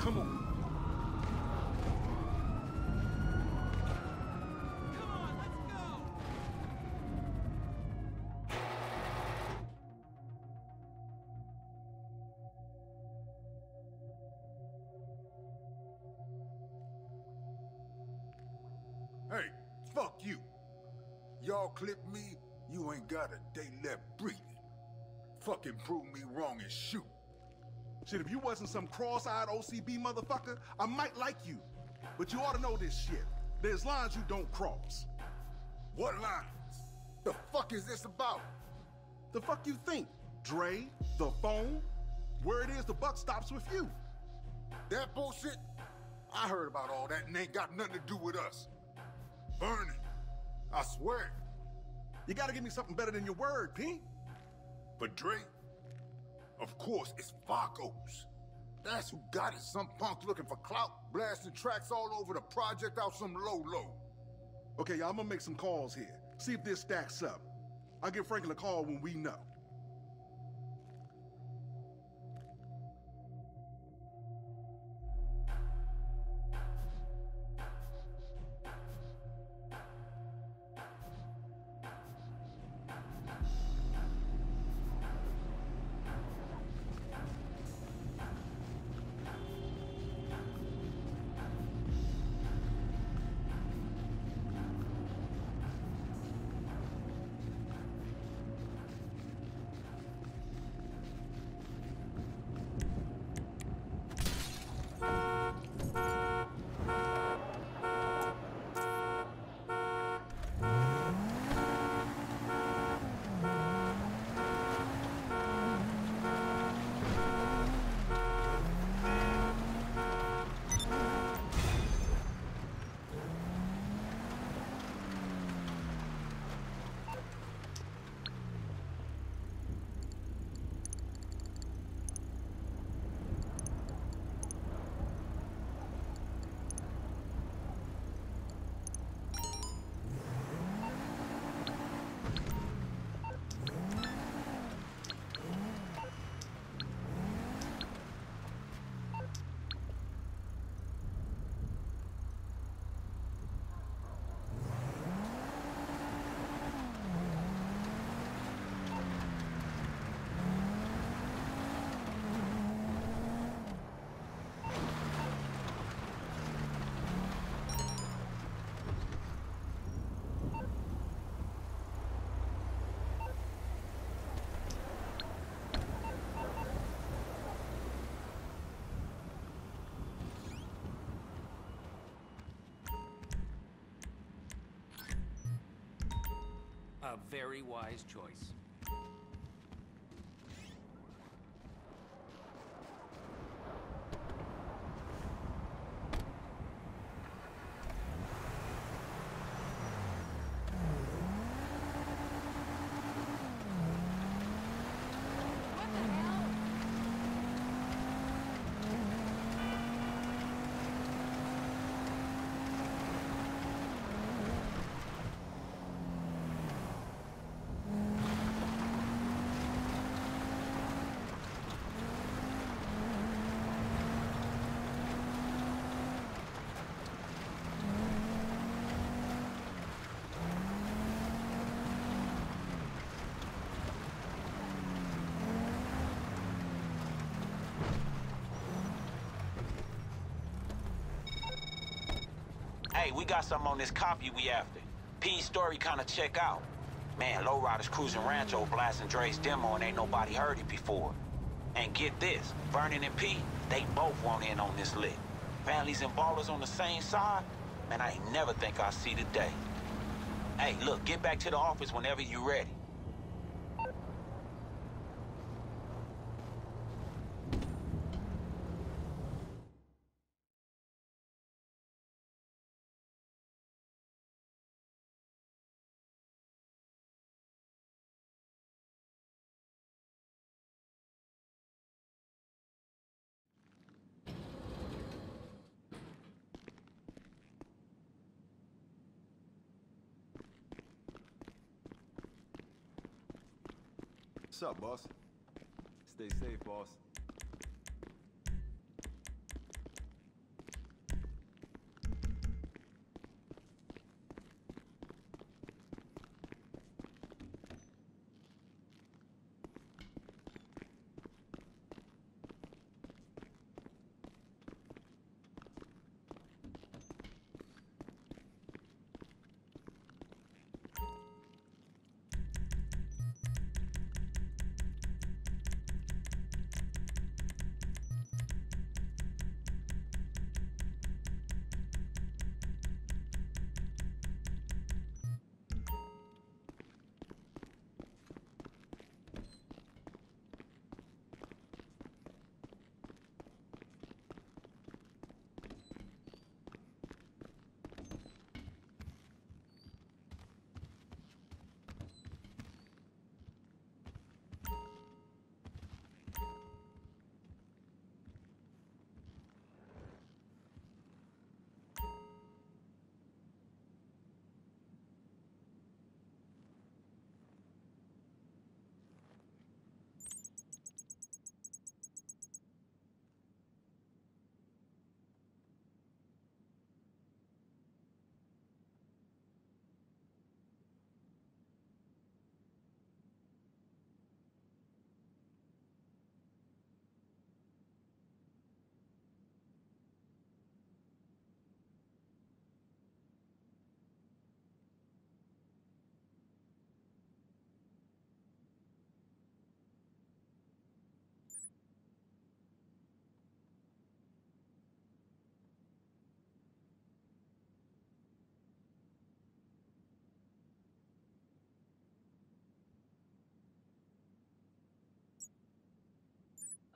Come on. Hey, fuck you. Y'all clip me, you ain't got a day left breathing. Fucking prove me wrong and shoot. Shit, if you wasn't some cross-eyed OCB motherfucker, I might like you. But you ought to know this shit. There's lines you don't cross. What lines? The fuck is this about? The fuck you think? Dre, the phone? Where it is, the buck stops with you. That bullshit? I heard about all that and ain't got nothing to do with us. Burn it. I swear. You gotta give me something better than your word, P. But Dre, of course, it's Vagos. That's who got it. Some punk looking for clout, blasting tracks all over the project out some low-low. Okay, y'all, I'm gonna make some calls here. See if this stacks up. I'll give Franklin a call when we know. A very wise choice. Hey, we got something on this copy we after. P's story kinda check out. Man, lowriders cruising Rancho blasting Dre's demo and ain't nobody heard it before. And get this, Vernon and P, they both want in on this lick. Families and Ballas on the same side? Man, I ain't never think I'd see the day. Hey, look, get back to the office whenever you're ready. What's up, boss? Stay safe, boss.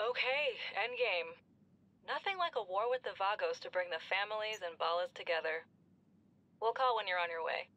Okay, endgame. Nothing like a war with the Vagos to bring the families and Ballas together. We'll call when you're on your way.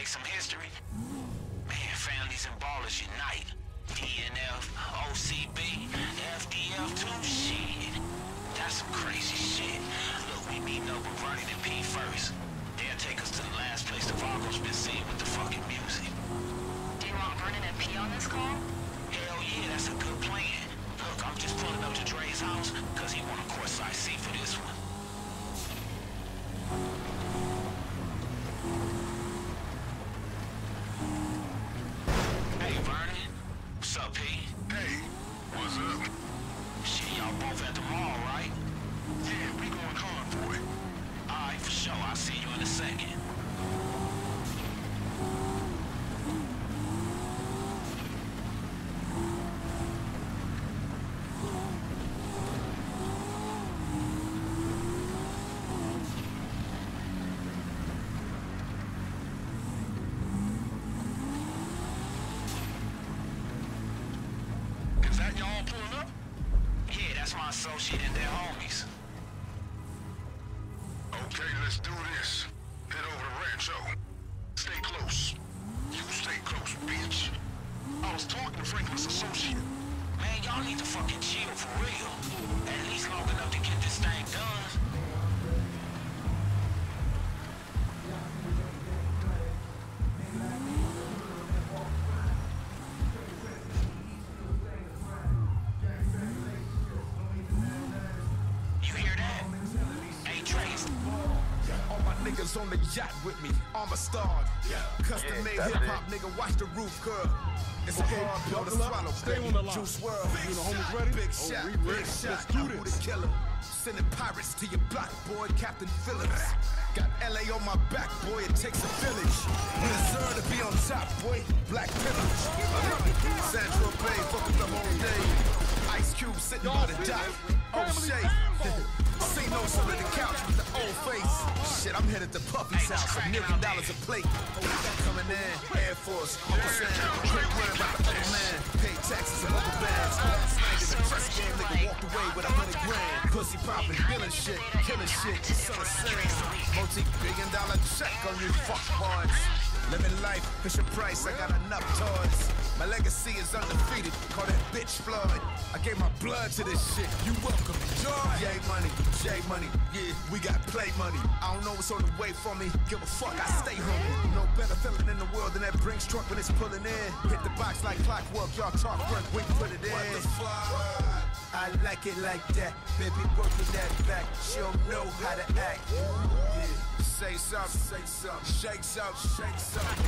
Make some history? Man, families and Ballas unite. DNF, OCB, FDF too, shit. That's some crazy shit. Look, we up with Vernon and P first. Yeah, niggas on the yacht with me, armor starred. Custom made hip hop, nigga, watch the roof curl. It's a hard pill to swallow, Stay baby. on the line. Juice world. You know, homies ready? Big Oh, shot, big ready. shot. Let's do this. the killer? Sending pirates to your block, boy, Captain Phillips. Got LA on my back, boy, it takes a village. We deserve to be on top, boy, black pillage. Sandra Bay, fucking up all day. Cube sitting by the dock. Oh, Shay. See no on the couch with the old face. Shit, I'm headed to Puffy's house, a million dollars a plate. Oh, coming in, Air Force, Uncle Sam. Can't worry about the other man. Pay taxes and other bands. Last night in the press game, nigga walked away with a hundred grand. Pussy popping, billing shit, killing shit. Son of Sam. Multi-billion dollar check on you fuck boys. Living life, Fisher Price, I got enough toys. My legacy is undefeated, call that bitch Floyd. I gave my blood to this shit, you welcome, joy. J money, J money, yeah, we got play money. I don't know what's on the way for me, give a fuck, I stay hungry. No better feeling in the world than that Brinks truck when it's pulling in. Hit the box like clockwork, y'all talk front, we put it in. What the fuck? I like it like that, baby working that back. She don't know how to act. Yeah. Say something, say something, shake something, shake something.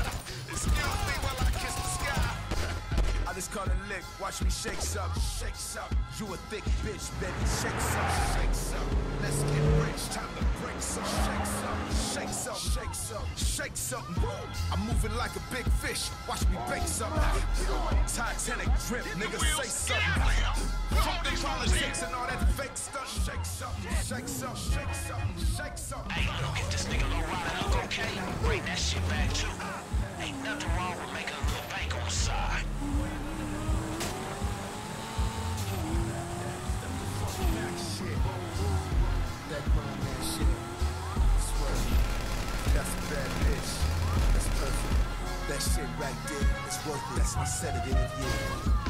Excuse me while I kiss the sky. I just caught a lick, watch me shake something, shake something. You a thick bitch, baby, shake something, shake something. Let's get rich, time to break some, shake something, shake something, shake something, shake something. I'm moving like a big fish, watch me bake something. Titanic drip, nigga, say something. Fuck the politics and all that fake stuff. Shake something, shake something, shake something, shake something. Hey, look, if this nigga low rider look okay, bring that shit back too. Ain't nothing wrong with making a little bank on the side. That grown man shit. Swear. That's a bad bitch. That's perfect. That shit right there is worth it. That's my sedative, yeah.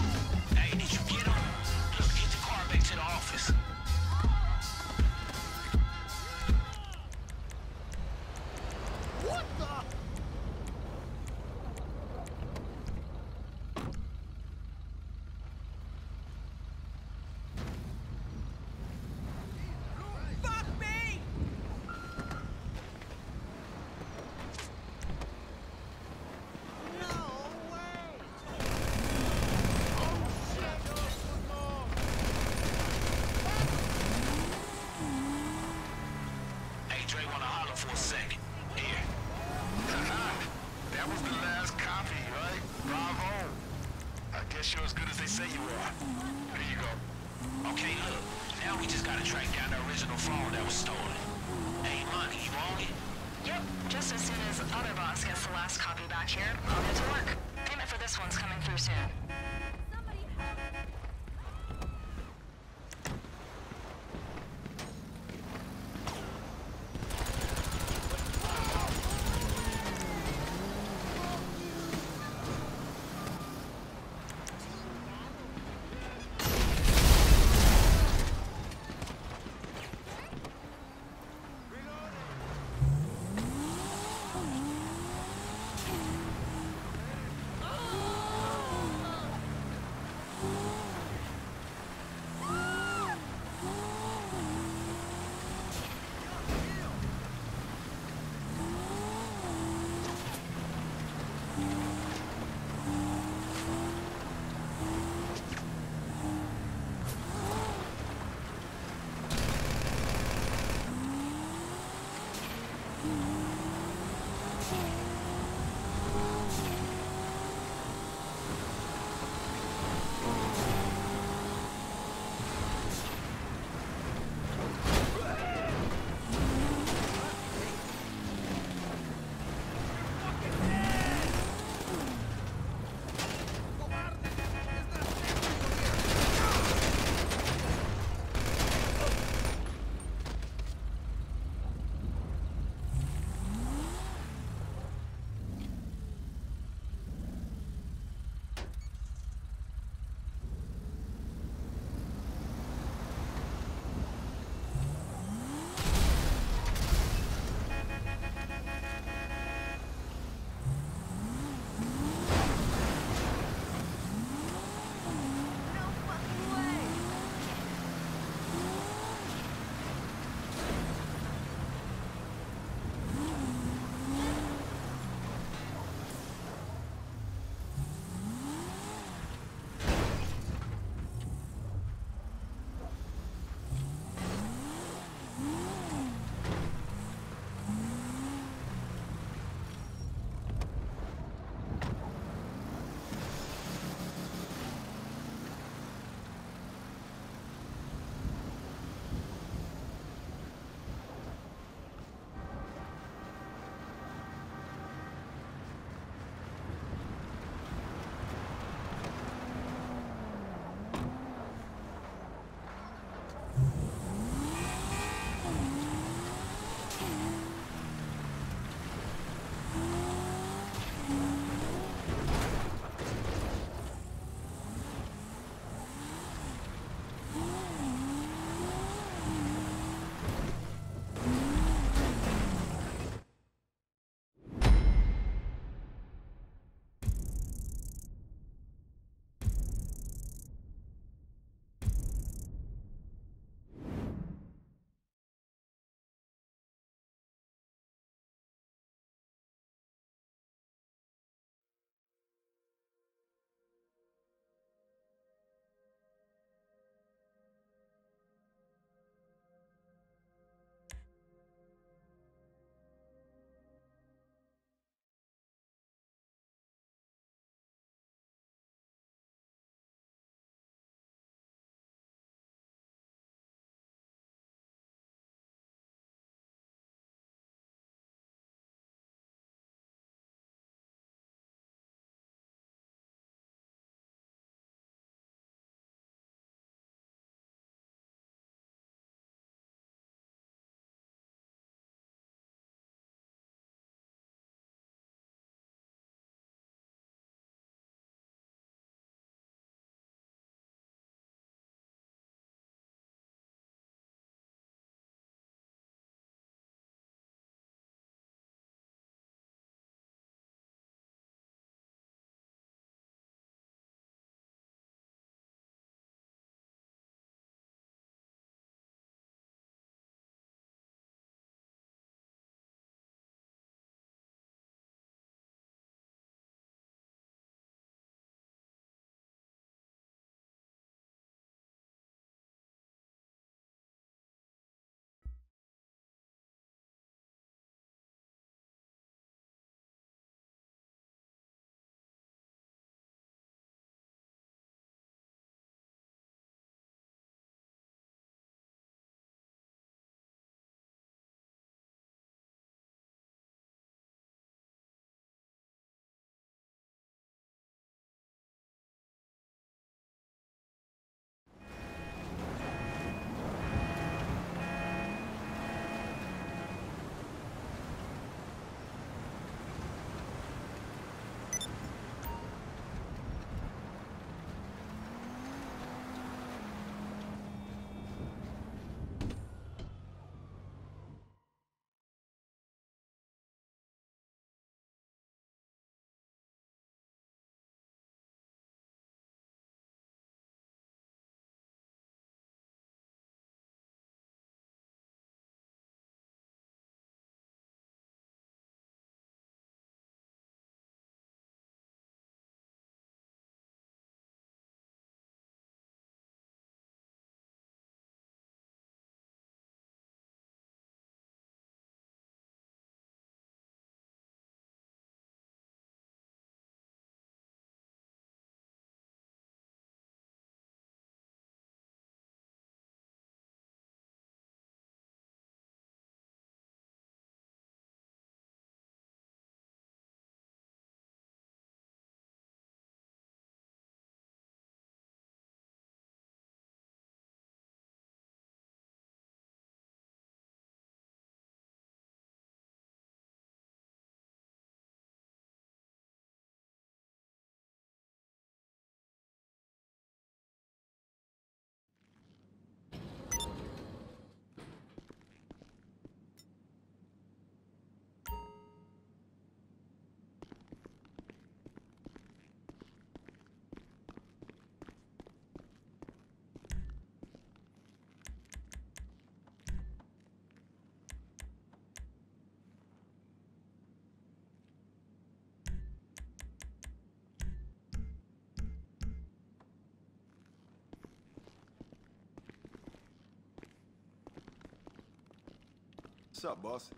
What's up, boss?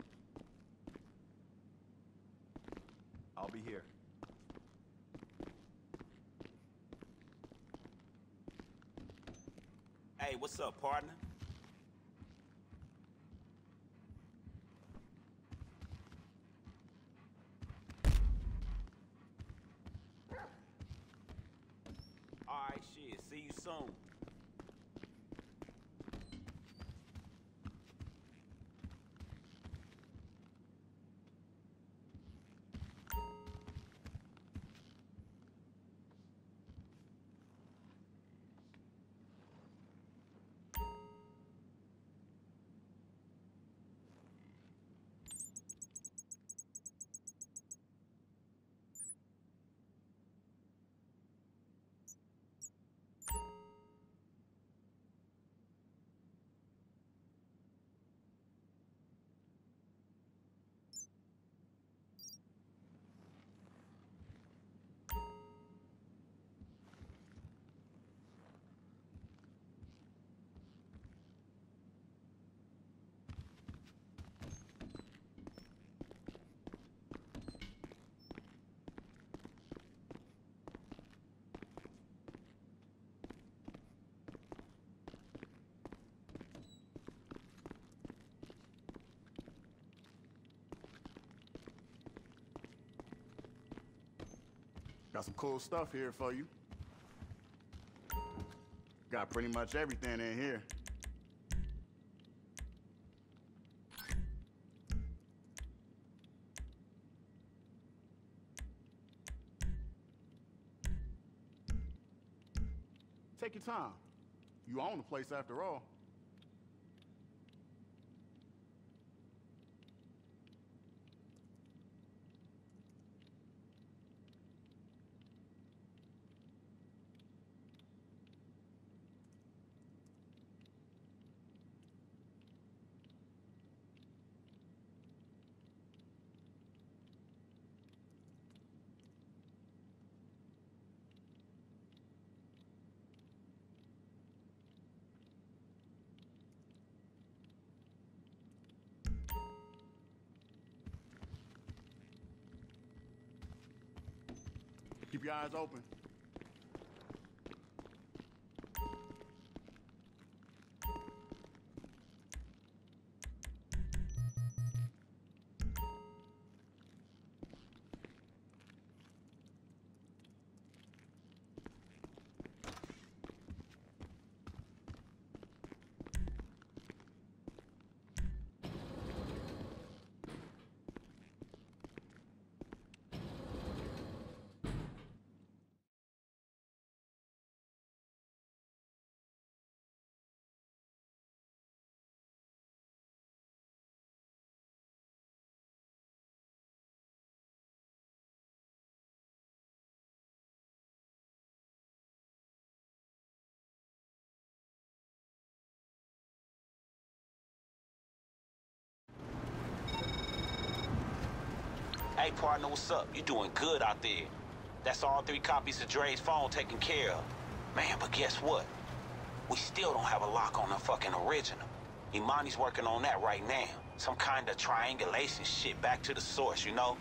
I'll be here. Hey, what's up, partner? All right, shit. See you soon. Got some cool stuff here for you. Got pretty much everything in here. Take your time. You own the place after all. Eyes open. Hey, partner, what's up? You doing good out there. That's all three copies of Dre's phone taken care of. Man, but guess what? We still don't have a lock on the fucking original. Imani's working on that right now. Some kind of triangulation shit back to the source, you know?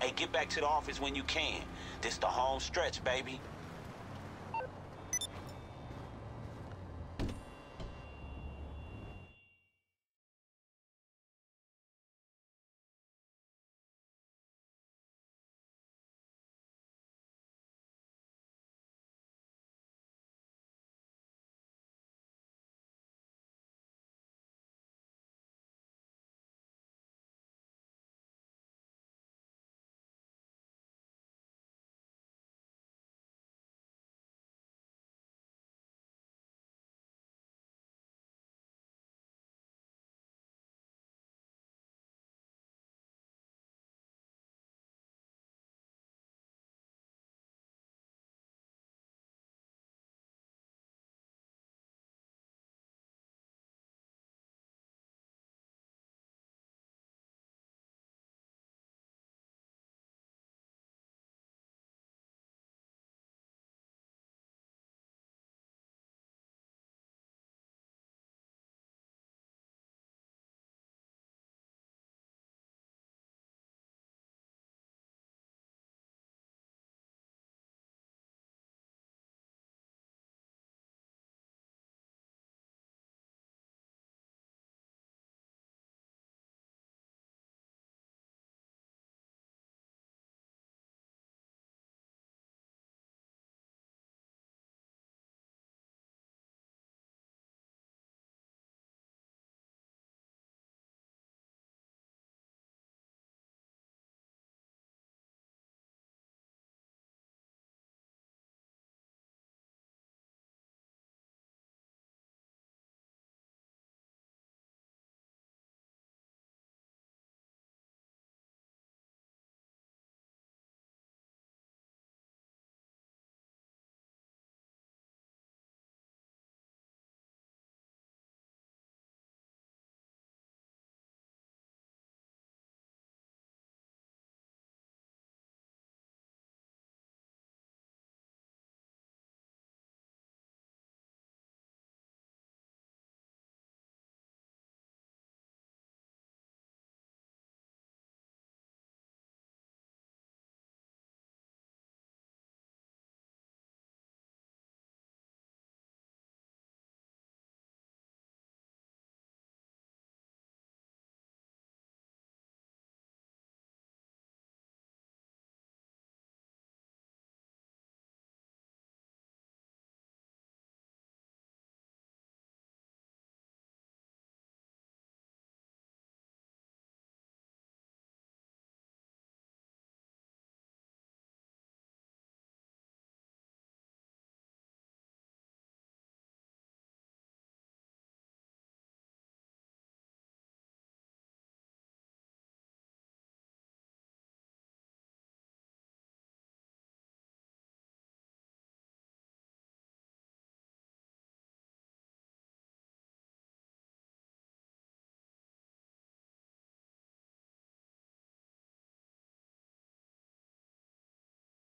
Hey, get back to the office when you can. This the home stretch, baby.